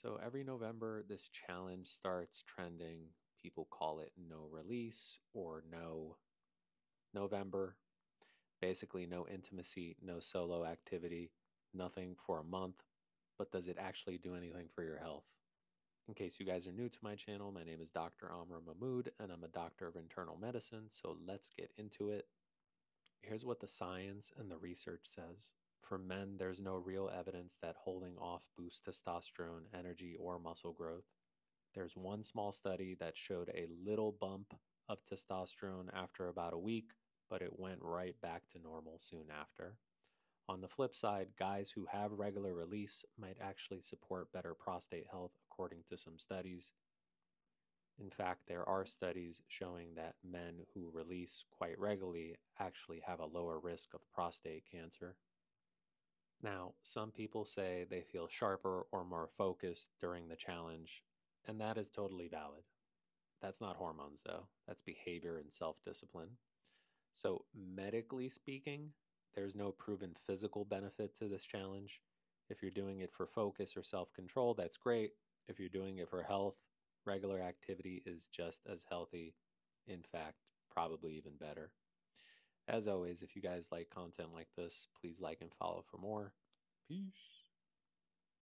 So every November, this challenge starts trending. People call it no release or no November. Basically, no intimacy, no solo activity, nothing for a month. But does it actually do anything for your health? In case you guys are new to my channel, my name is Dr. Amro Mahmoud, and I'm a doctor of internal medicine. So let's get into it. Here's what the science and the research says. For men, there's no real evidence that holding off boosts testosterone, energy, or muscle growth. There's one small study that showed a little bump of testosterone after about a week, but it went right back to normal soon after. On the flip side, guys who have regular release might actually support better prostate health, according to some studies. In fact, there are studies showing that men who release quite regularly actually have a lower risk of prostate cancer. Now, some people say they feel sharper or more focused during the challenge, and that is totally valid. That's not hormones, though, that's behavior and self discipline. So, medically speaking, there's no proven physical benefit to this challenge. If you're doing it for focus or self control, that's great. If you're doing it for health, regular activity is just as healthy. In fact, probably even better. As always, if you guys like content like this, please like and follow for more. Peace.